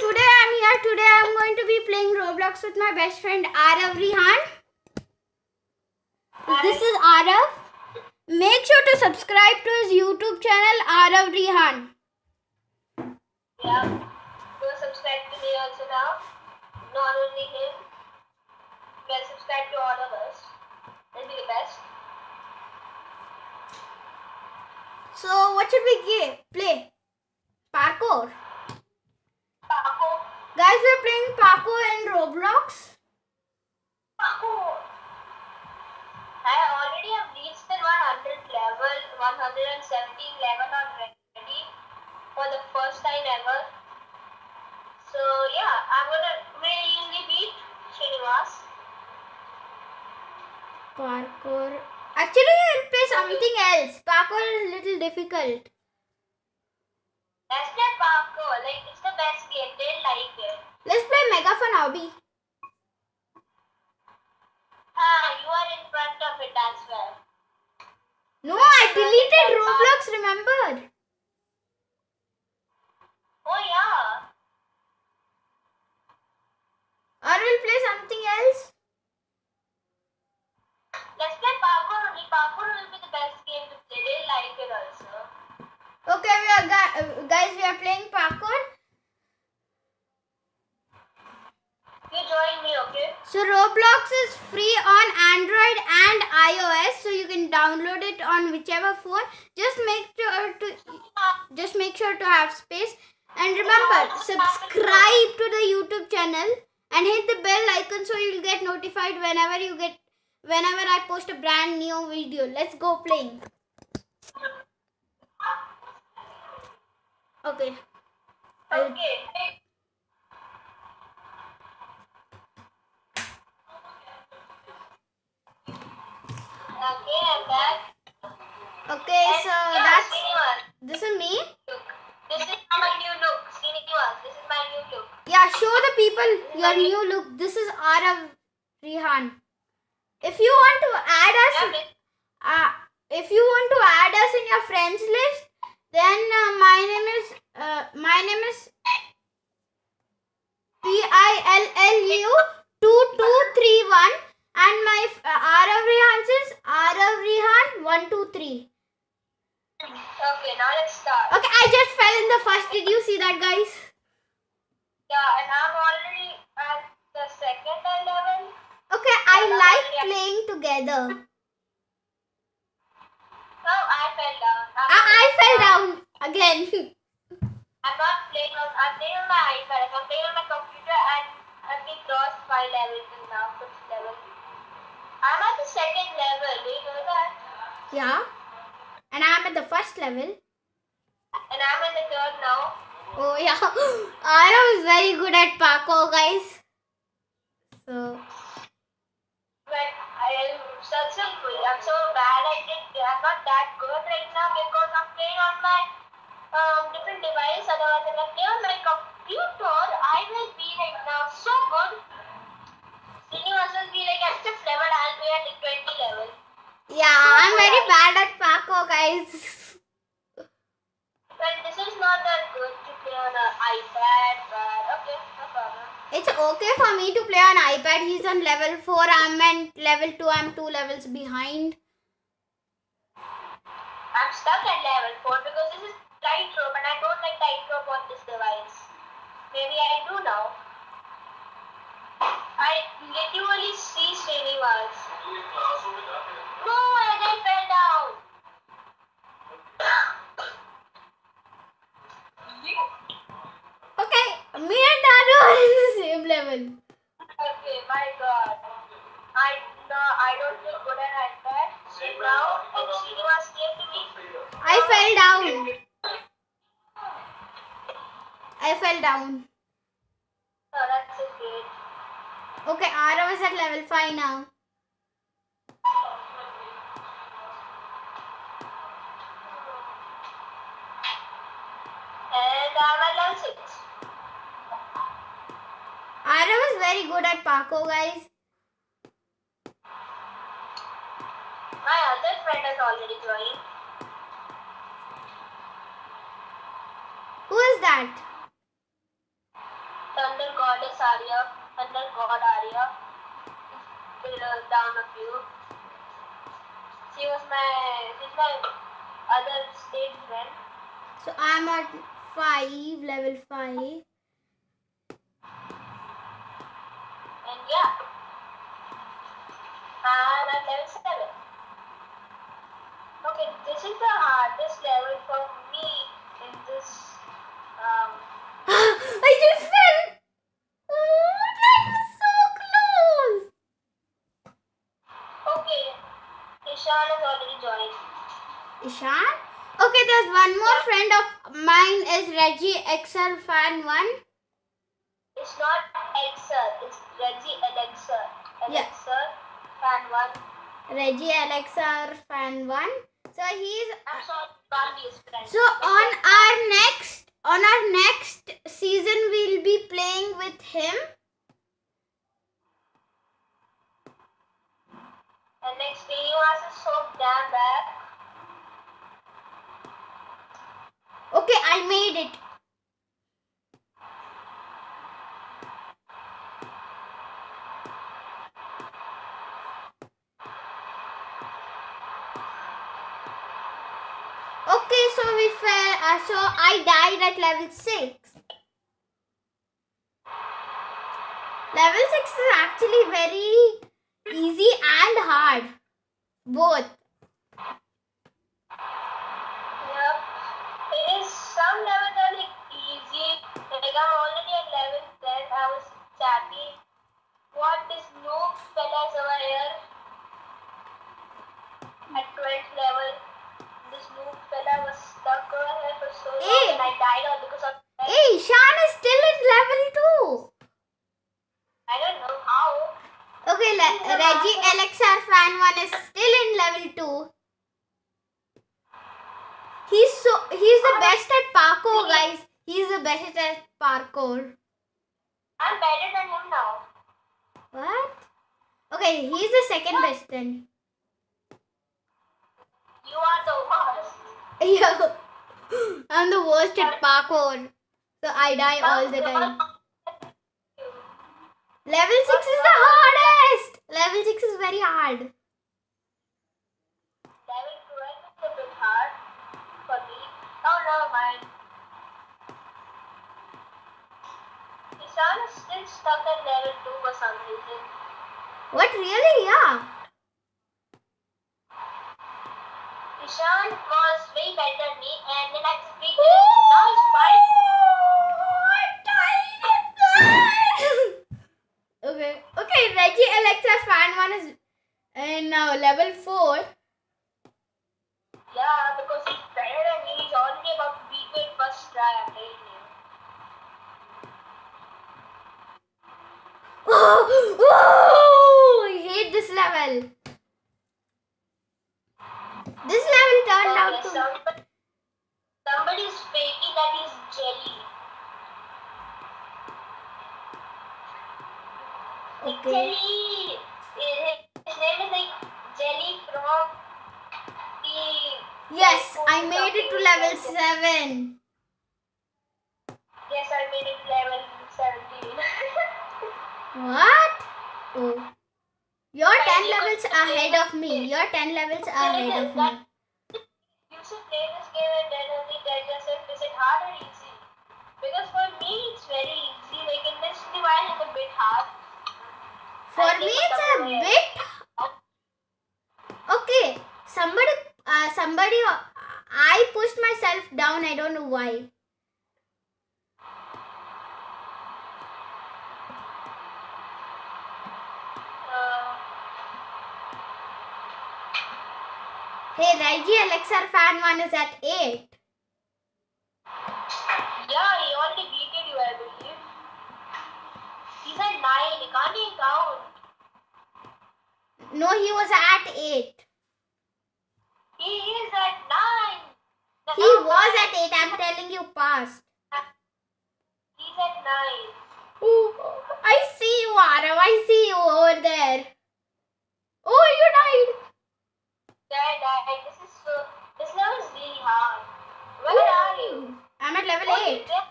today I'm here. Today I'm going to be playing Roblox with my best friend Aarav Rehan. This is Aarav. Make sure to subscribe to his YouTube channel Aarav Rehan. Yeah. Go subscribe to me also now. Not only him. Subscribe to all of us. That'll be the best. So what should we play? Parkour. Paco. Guys, we're playing parkour in Roblox. Paco. I already have reached the 100 level, 117 level already for the first time ever. So yeah, I'm gonna really easily beat Shrinivas. Parkour. Actually, I'll play something else. Parkour is a little difficult. That's not Paco. Like it's the best game. They like it. Let's play megaphone, Hobby. Ah, you are in front of it as well. No, I deleted Roblox, remember? Oh yeah. Or we'll play something else. Let's play parkour only. Parkour will be the best game to play. They like it also. Okay, we are uh, guys. We are playing parkour. You join me, okay? So Roblox is free on Android and iOS, so you can download it on whichever phone. Just make sure to just make sure to have space. And remember, subscribe to the YouTube channel and hit the bell icon so you'll get notified whenever you get whenever I post a brand new video. Let's go playing. Okay. Okay. Okay, I'm back. Okay, And so yeah, that's Shrinivas, this is me. look. This is my new look. Shrinivas, this is my new look. Yeah, show the people your new look. This is Aarav Rehan. If you want to add us, Yeah, uh, if you want to add us in your friends list, then uh, my name is uh, my name is P I L L U two two three one, and my uh, Aarav Rehan is Aarav Rehan one two three. Okay, now let's start. Okay, I just fell in the first. Did you see that, guys? Yeah, and I'm already at the second level. Okay, I like playing together. No, I fell down. I'm, I, I fell down again. I'm not playing on. I'm playing on my iPad. I'm playing on my computer, and I've been crossed five levels till now, fifth level. I'm at the second level. Do you know that? yeah. And I'm at the first level. And I'm in the third now. Oh yeah. I is very good at parkour, guys. So But I am successful. I'm so bad at it. I'm not that good right now because I'm playing on my um, different device. Otherwise, I play on my computer, I will be right now so good. Shrinivas will be like at fifth level. I'll be at like 20 level. Yeah, oh I'm very bad at parkour, guys. Well, this is not that good to play on an iPad, but okay, no problem. It's okay for me to play on iPad. He's on level four. I'm at level two. I'm two levels behind. I'm stuck at level 4 because this is tightrope and I don't like tightrope on this device. Maybe I do now. I literally see Shrinivas. Down. Oh, that's so great. Okay, Aarav is at level five now. And I'm at level 6. Aarav is very good at parkour, guys. My other friend has already joined. Who is that? Arya and then god. Below down a few. She was my she's my other stage friend. So I'm at five, level five. And yeah. And at level 7. Okay, this is the hardest level for me in this. Um, I just fell. Oh, that was so close. okay, Ishan has already joined. Ishan? Okay, there's one more friend of mine is Reggie XR fan one. It's not Elixir, it's Reggie Elixir. Yeah. Fan 1. Reggie Alexar fan one. So he's I'm sorry, can't be his friend. so on our next on our next season we'll be playing with him. And next day he was so damn bad. Okay, I made it. Okay, so we fell. Uh, so I died at level six. Level six is actually very easy and hard, both. Some easy. Like I'm already at level 10. I was chatting. What here at 12th level. This noob fella was stuck over here for so long Hey. and I died all because of that. Hey, Shan is still in level two. I don't know how. Okay, Le- Reggie Alexar fan one is still in level two. He's so he's the best at parkour, guys. He's the best at parkour. I'm better than him now. What? Okay, he's the second best then. You are the worst. Yeah, I'm the worst at parkour, so I die all the time. Level six is the hardest. Level six is very hard. Level 12 is a bit hard for me. Oh, never mind. Ishan is still stuck at level 2 for some reason. What really? Yeah. Ishan was way better than me and then I just beat him. Now he's fine. okay, okay. Reggie Alexa fan one is in now level four. Yeah, because he's better than me. He's already about to beat me in first try. I'm telling you. Oh, oh, I hate this level. This level turned out Okay, to. somebody, somebody's faking that he's jelly. Okay. Jelly. His name is like Jelly from the. Yes, I made it to level seven. Yes, I made it to level 17. What? Oh. You're 10 levels ahead of me. You're 10 levels ahead of me. you should play this game and then only tell yourself is it hard or easy? Because for me it's very easy. Like in this divine it's a bit hard. For me, it's a bit. Okay, somebody, uh, somebody, uh, I pushed myself down. I don't know why. Uh, Hey, Reggie Alexar fan one is at 8. yeah, he already beated you, I believe. He's at 9. Can't even count. No, he was at 8. He is at 9. The He was at 8. I'm telling you, past. He's at 9. Oh, I see you, Aarav. I see you over there. Oh, you died. Dad, Dad, this is so. This level is really hard. Where are you? I'm at level Oh, 8. you just-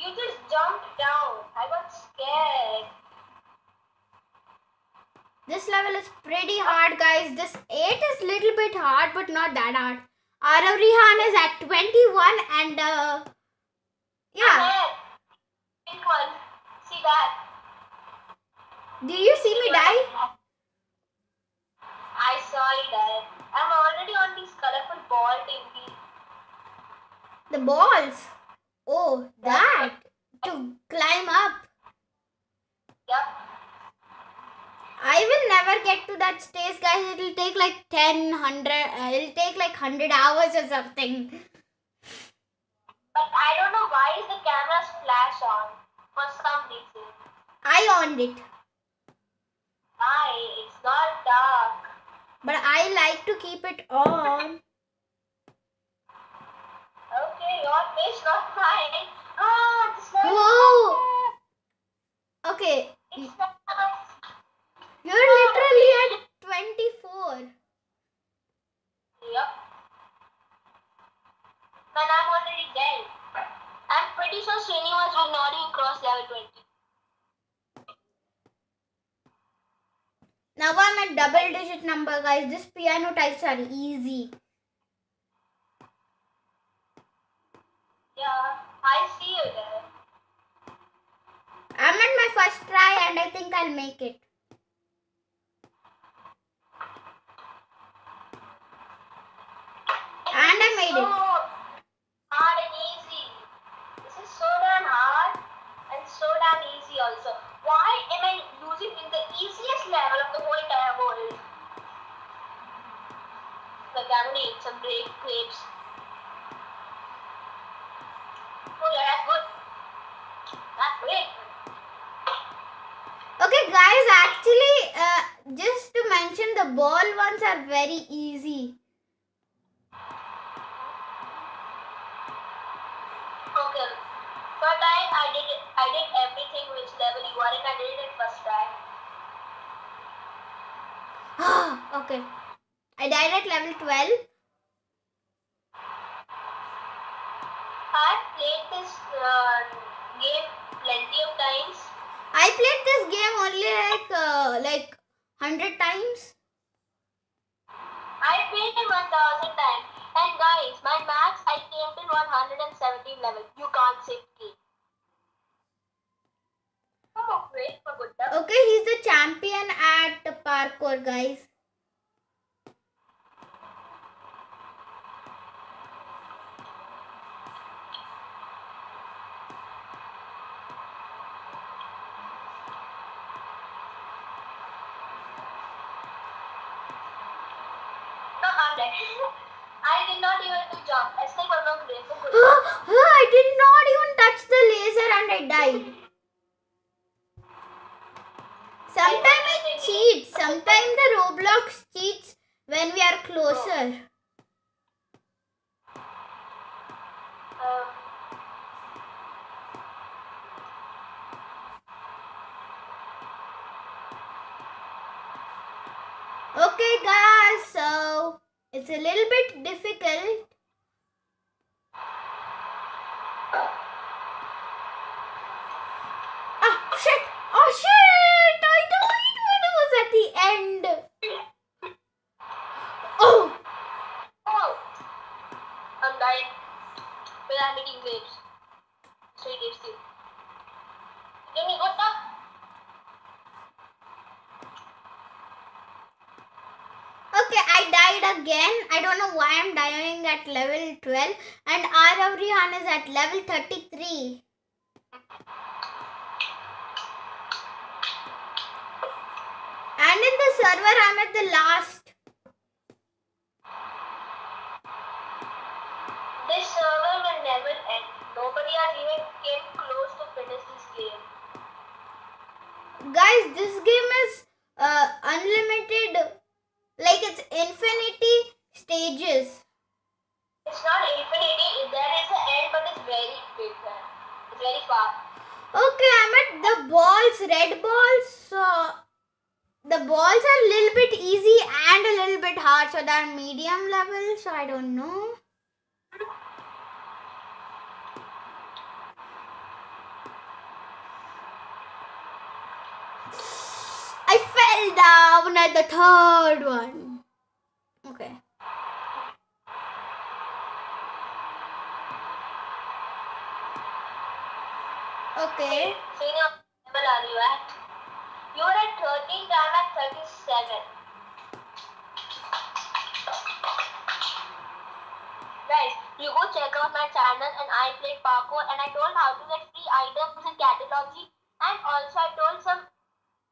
You just jumped down. I got scared. This level is pretty hard, guys. This 8 is little bit hard, but not that hard. Aarav Rehan is at 21 and uh, yeah. There. Pink one. See that? Do you see me die? I saw it. I'm already on these colorful ball thingy. The balls. Oh, that. To climb up. Yep. I will never get to that stage, guys. It'll take like 10, 100, uh, it'll take like 100 hours or something. But I don't know why is the camera's flash on for some reason. I owned it. Why? It's not dark. But I like to keep it on. Okay, your face, not mine. Ah, this one. Whoa. Okay, It's not. you're literally at 24. Yep. And I'm already dead. I'm pretty sure Shrinivas will not even cross level 20. Now I'm at double digit number, guys. This piano types are easy. Yeah, I see you there. I'm at my first try and I think I'll make it. And I made it. Oh. hard and easy. This is so damn hard and so damn easy also. Why am I losing in the easiest level of the whole entire world? Like I'm gonna eat some grape grapes. Oh yeah, that's good. That's great. Okay, guys, actually, uh, just to mention, the ball ones are very easy. Okay. But I, I did I did everything which level you are in. I did it first try. okay. I died at level 12. I've played this uh, game plenty of times. I played this game only like uh, like 100 times. I played it 1000 times. And guys, my max, I came till 117 level. You can't say me. Come on, wait for good luck. Okay, he's the champion at the parkour, guys. No, I'm dead. I did not even do jump. I still got no grade for good. I did not even touch the laser and I died. Sometimes it cheats. Sometimes the Roblox cheats when we are closer. Um, Okay, guys, so it's a little bit difficult. Ah, shit! Oh, shit! I died when it was at the end. Oh, oh! I'm dying. But I'm eating grapes. So it gives you. Give me good luck. okay, I died again. I don't know why I'm dying at level 12. And Aarav Rehan is at level 33. And in the server, I'm at the last. This server will never end. Nobody has even came close to finish this game. Guys, this game is uh, unlimited. medium level, so I don't know. I fell down at the third one. Okay. Okay. Are you at? You are at 13, down at 37. Guys, you go check out my channel and I played parkour and I told how to get free items in Catalogy and also I told some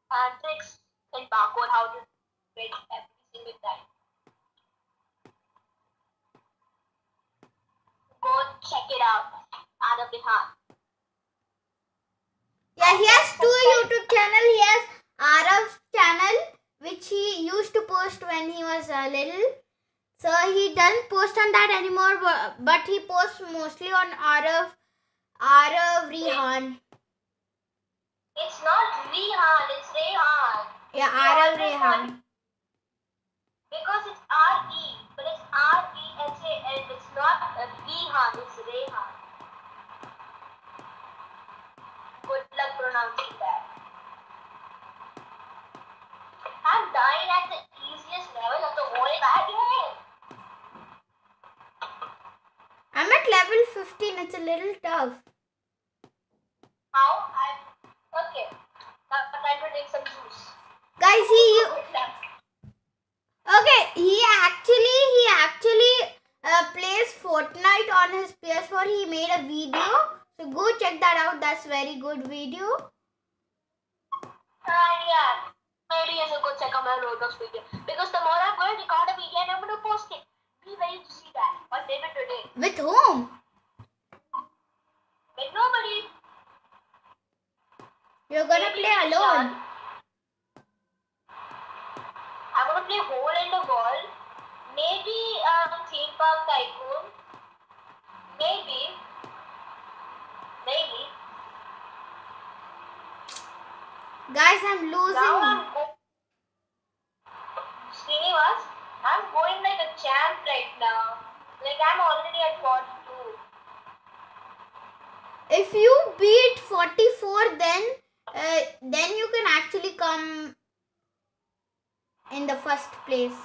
uh, tricks in parkour how to get every single time. Go check it out. Adam Bihan. Yeah, he has two YouTube channel. He has Aarav's channel, which he used to post when he was uh, little. So he doesn't post on that anymore, but, but he posts mostly on Aarav, Aarav Rehan. It's not Rehan, it's Rehan. Yeah, Aarav Rehan. Because it's R E, but it's R E H A N. It's not Rehan, it's Rehan. Good luck pronouncing that. I'm dying at the easiest level of the whole bad game. I'm at level 15. It's a little tough. How? I'm okay. Now I'm trying to drink some juice. Guys, he luck. okay. He actually he actually uh, plays Fortnite on his PS4. He made a video, so go check that out. That's very good video. Uh, yeah. Maybe you should go check out my Roblox video. Because more I'm going to record a video and I'm going to post it. Be ready to see that. What David today. With whom? Alone. In the first place.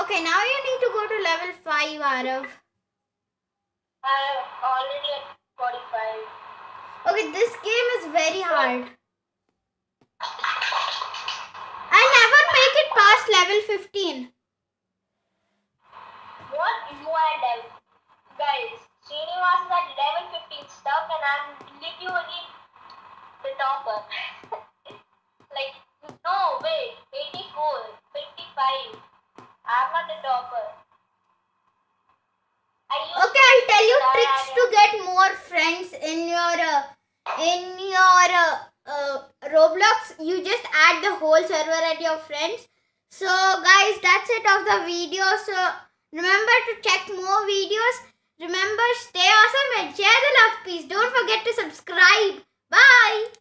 Okay, now you need to go to level 5, Aarav. I'm already at 45. Okay, this game is very hard. I never make it past level 15. What you are level? Guys, Shrinivas is at level 15 stuck and I'm literally the topper. like, no, wait, 84, 55. I'm not the topper. Okay, I'll tell you tricks to get more friends in your uh, in your uh, uh, Roblox. You just add the whole server at your friends. So, guys, that's it of the video. So, remember to check more videos. Remember, stay awesome and share the love, please. Don't forget to subscribe. Bye.